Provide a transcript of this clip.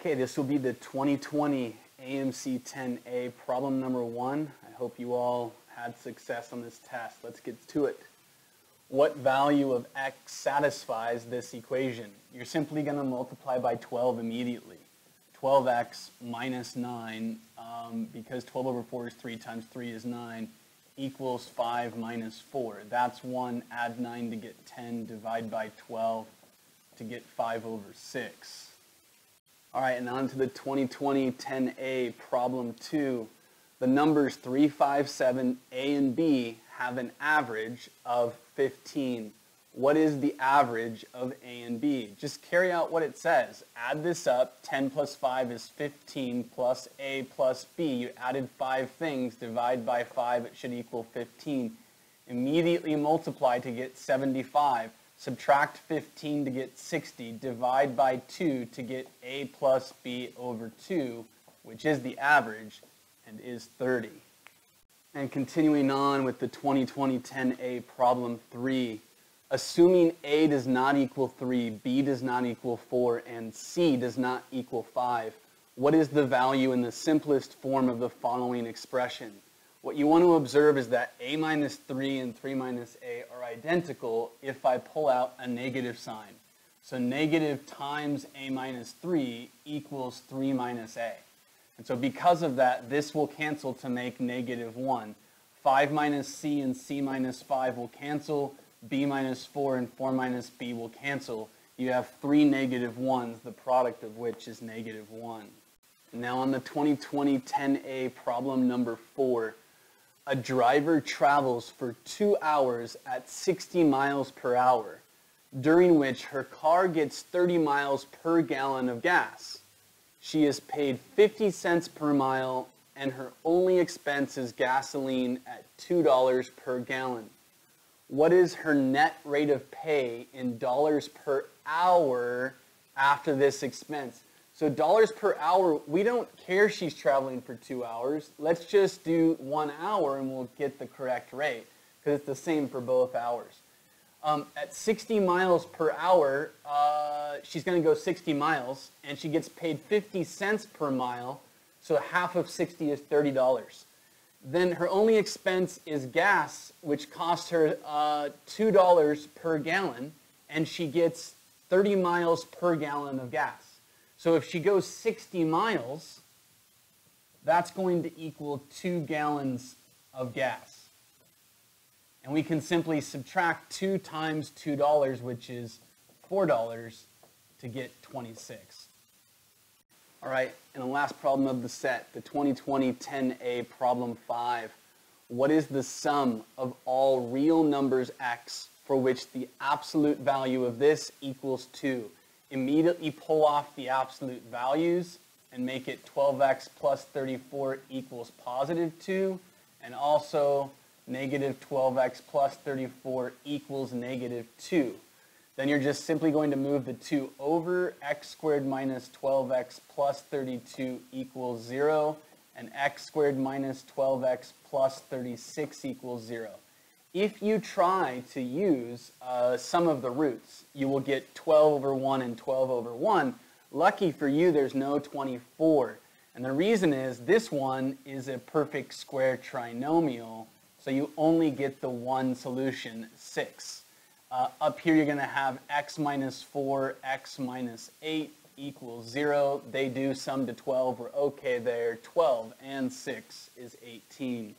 Okay, this will be the 2020 AMC 10A problem number one. I hope you all had success on this test. Let's get to it. What value of x satisfies this equation? You're simply going to multiply by 12 immediately. 12x minus 9, um, because 12 over 4 is 3 times 3 is 9, equals 5 minus 4. That's 1. Add 9 to get 10. Divide by 12 to get 5 over 6. All right, and on to the 2020 10A problem 2. The numbers 3, 5, 7, A and B have an average of 15 what is the average of A and B? Just carry out what it says. Add this up. 10 plus 5 is 15 plus A plus B. You added five things. Divide by 5. It should equal 15. Immediately multiply to get 75. Subtract 15 to get 60. Divide by 2 to get A plus B over 2, which is the average, and is 30. And continuing on with the 2020 10A problem 3 assuming A does not equal 3, B does not equal 4, and C does not equal 5, what is the value in the simplest form of the following expression? What you want to observe is that A minus 3 and 3 minus A are identical if I pull out a negative sign. So negative times A minus 3 equals 3 minus A. And so because of that, this will cancel to make negative 1. 5 minus C and C minus 5 will cancel b minus 4 and 4 minus b will cancel. You have three negative 1s, the product of which is negative 1. Now on the 2020 10A problem number 4, a driver travels for two hours at 60 miles per hour, during which her car gets 30 miles per gallon of gas. She is paid 50 cents per mile and her only expense is gasoline at $2 per gallon what is her net rate of pay in dollars per hour after this expense? So dollars per hour, we don't care she's traveling for two hours. Let's just do one hour and we'll get the correct rate because it's the same for both hours. Um, at 60 miles per hour, uh, she's going to go 60 miles and she gets paid 50 cents per mile. So half of 60 is $30 then her only expense is gas, which costs her uh, $2 per gallon, and she gets 30 miles per gallon of gas. So if she goes 60 miles, that's going to equal 2 gallons of gas. And we can simply subtract 2 times $2, which is $4, to get 26. All right, and the last problem of the set, the 2020 10A problem 5. What is the sum of all real numbers x for which the absolute value of this equals 2? Immediately pull off the absolute values and make it 12x plus 34 equals positive 2, and also negative 12x plus 34 equals negative 2 then you're just simply going to move the 2 over x squared minus 12x plus 32 equals 0, and x squared minus 12x plus 36 equals 0. If you try to use uh, sum of the roots, you will get 12 over 1 and 12 over 1. Lucky for you, there's no 24. And the reason is this one is a perfect square trinomial, so you only get the one solution, 6. Uh, up here you're going to have x minus 4, x minus 8 equals 0. They do sum to 12. We're okay there. 12 and 6 is 18.